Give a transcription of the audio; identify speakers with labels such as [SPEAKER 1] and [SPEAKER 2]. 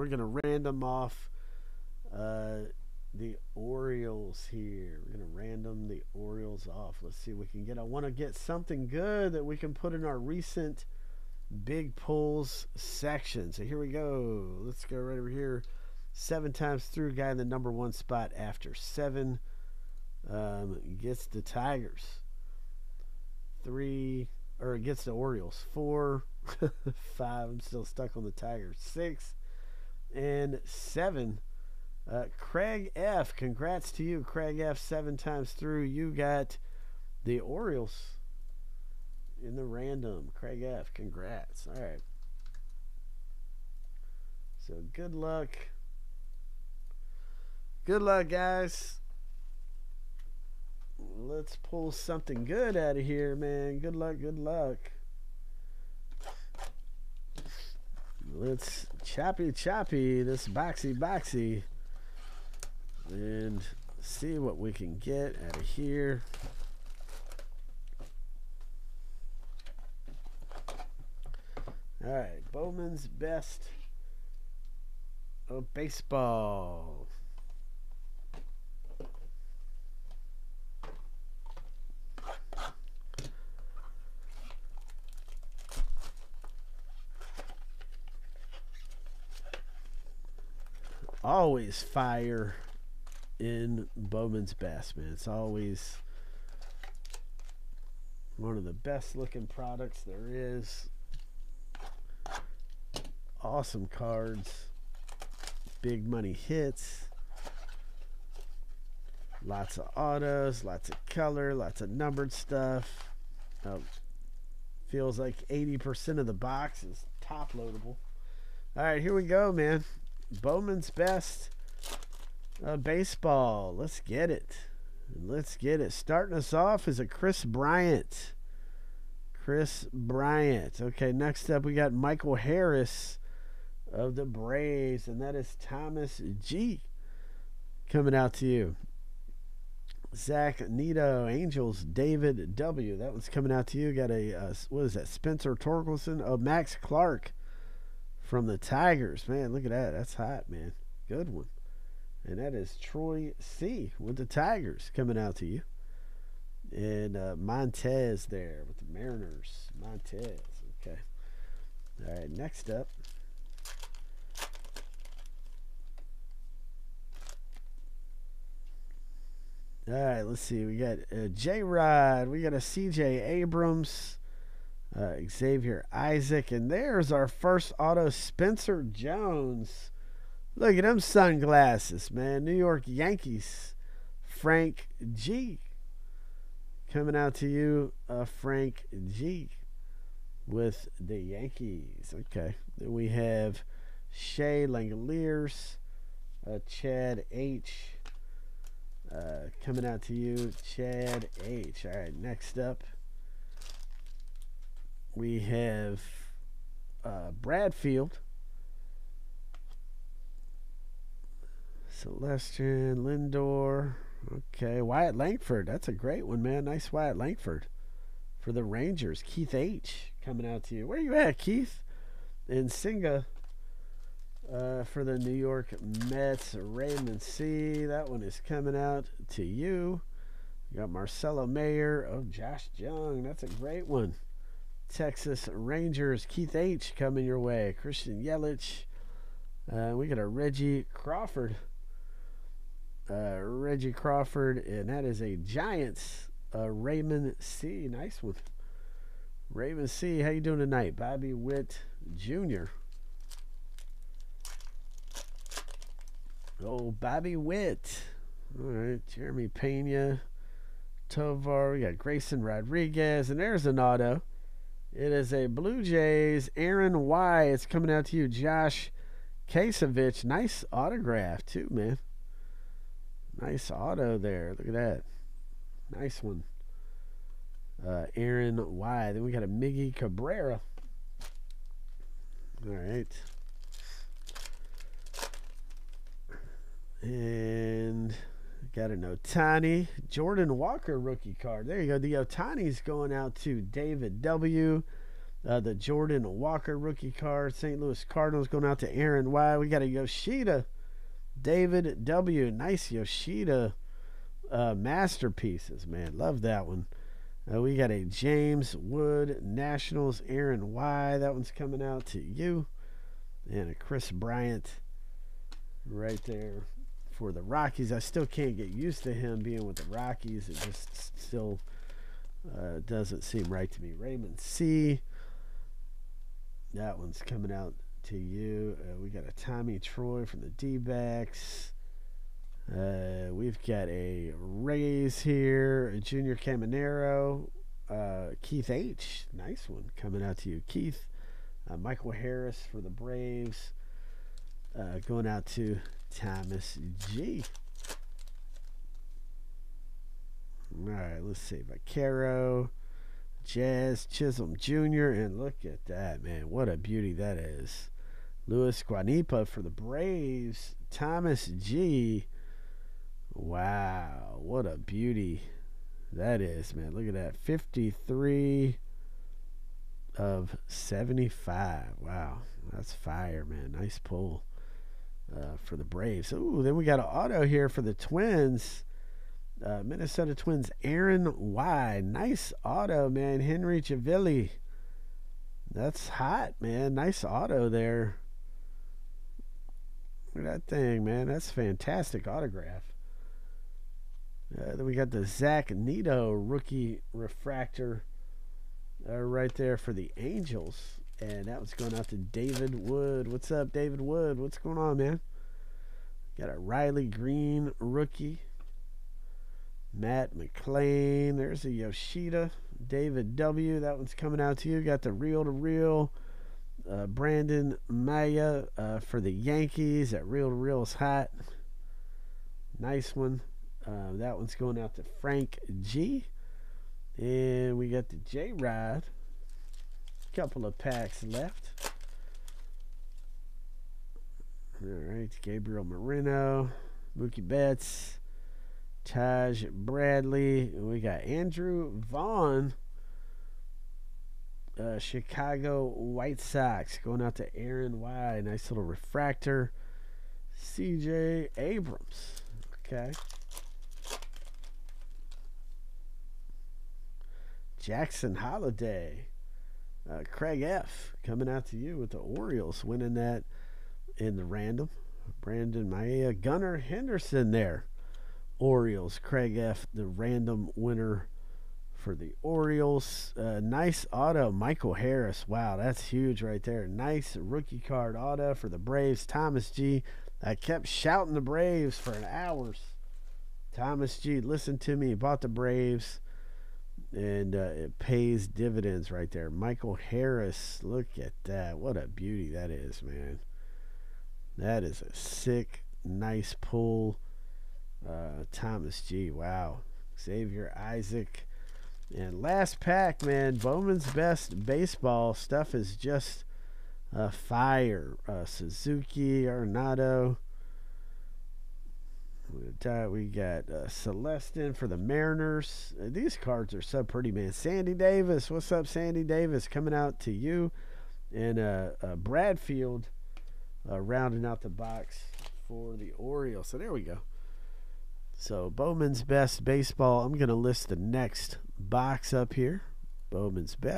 [SPEAKER 1] we're going to random off uh, the Orioles here. We're going to random the Orioles off. Let's see we can get. I want to get something good that we can put in our recent big pulls section. So here we go. Let's go right over here. Seven times through, guy in the number one spot after seven um, gets the Tigers. Three, or gets the Orioles. Four, five. I'm still stuck on the Tigers. Six and seven. Uh, Craig F. Congrats to you, Craig F. Seven times through. You got the Orioles in the random. Craig F. Congrats. All right. So good luck. Good luck, guys. Let's pull something good out of here, man. Good luck, good luck. Let's choppy choppy this boxy boxy and see what we can get out of here. All right, Bowman's best of baseball. Always fire in Bowman's best, man. It's always one of the best looking products there is. Awesome cards. Big money hits. Lots of autos, lots of color, lots of numbered stuff. Feels like 80% of the box is top loadable. All right, here we go, man. Bowman's best uh, baseball. Let's get it. Let's get it. Starting us off is a Kris Bryant. Kris Bryant. Okay, next up we got Michael Harris of the Braves, and that is Thomas G. coming out to you. Zach Neto, Angels, David W. That one's coming out to you. Got a, uh, what is that, Spencer Torkelson? Oh, Max Clark from the Tigers. Man, look at that. That's hot, man. Good one. And that is Troy C. with the Tigers coming out to you. And uh, Montes there with the Mariners. Montes. Okay. All right, next up. All right, let's see. We got uh, J Rod. We got a CJ Abrams, uh, Xavier Isaac, and there's our first auto, Spencer Jones. Look at them sunglasses, man. New York Yankees. Frank G. Coming out to you, uh, Frank G. With the Yankees. Okay. Then we have Shea Langeliers, uh, Chad H. Uh, coming out to you, Chad H. All right, next up, we have uh, Bradfield. Celesten, Lindor. Okay, Wyatt Langford. That's a great one, man. Nice Wyatt Langford for the Rangers. Keith H. coming out to you. Where you at, Keith? And Senga uh, for the New York Mets. Raymond C. That one is coming out to you. You got Marcelo Mayer. Oh, Josh Jung. That's a great one. Texas Rangers. Keith H. coming your way. Christian Yelich. Uh, we got a Reggie Crawford. Uh, Reggie Crawford, and that is a Giants. Uh, Raymond C. Nice one. Raymond C. How you doing tonight? Bobby Witt Jr. Oh, Bobby Witt. All right, Jeremy Pena, Tovar. We got Grayson Rodriguez, and there's an auto. It is a Blue Jays. Aaron Y. It's coming out to you, Josh Kasevich. Nice autograph too, man. Nice auto there. Look at that. Nice one. Uh, Aaron Y. Then we got a Miggy Cabrera. All right. And got an Ohtani. Jordan Walker rookie card. There you go. The Ohtani's going out to David W. Uh, the Jordan Walker rookie card. St. Louis Cardinals going out to Aaron Y. We got a Yoshida. David W. Nice Yoshida uh, masterpieces, man. Love that one. Uh, we got a James Wood Nationals Aaron Y. That one's coming out to you. And a Kris Bryant right there for the Rockies. I still can't get used to him being with the Rockies. It just still uh, doesn't seem right to me. Raymond C. That one's coming out to you. Uh, we got a Tommy Troy from the D backs. Uh, we've got a Rays here, a Junior Caminero, uh, Keith H. Nice one coming out to you, Keith. Uh, Michael Harris for the Braves. Uh, going out to Thomas G. All right, let's see. Vaquero, Jazz Chisholm Jr. And look at that, man. What a beauty that is. Luis Guanipa for the Braves. Thomas G. Wow, what a beauty that is, man. Look at that. 53 of 75. Wow, that's fire, man. Nice pull uh, for the Braves. Ooh, then we got an auto here for the Twins. Uh, Minnesota Twins, Aaron Y. Nice auto, man. Henry Chivilli. That's hot, man. Nice auto there. Look at that thing, man. That's fantastic autograph. Uh, then we got the Zach Neto rookie refractor uh, right there for the Angels. And that was going out to David Wood. What's up, David Wood? What's going on, man? Got a Riley Greene rookie. Matt McLain. There's a Yoshida. David W. That one's coming out to you. Got the reel to reel. Uh, Brandon Mayea uh, for the Yankees. That reel to reel is hot. Nice one. Uh, that one's going out to Frank G. And we got the J Rod. Couple of packs left. All right, Gabriel Moreno, Mookie Betts, Taj Bradley. We got Andrew Vaughn. Uh, Chicago White Sox going out to Aaron Y. Nice little refractor. CJ Abrams. Okay. Jackson Holliday. Uh, Craig F. coming out to you with the Orioles winning that in the random. Brandon Mayea, Gunnar Henderson there. Orioles. Craig F. the random winner for the Orioles. Uh, nice auto, Michael Harris. Wow, that's huge right there. Nice rookie card auto for the Braves. Thomas G. I kept shouting the Braves for an hours. Thomas G. Listen to me. Bought the Braves and uh, it pays dividends right there. Michael Harris, look at that. What a beauty that is, man. That is a sick, nice pull. Uh, Thomas G, wow. Xavier Isaac. And last pack, man. Bowman's best baseball stuff is just uh, fire. Uh, Suzuki, Arenado. We got uh, Celesten for the Mariners. Uh, these cards are so pretty, man. Sandy Davis, what's up, Sandy Davis? Coming out to you, and uh, uh Bradfield uh, rounding out the box for the Orioles. So there we go. So Bowman's best baseball. I'm going to list the next box up here. Bowman's best.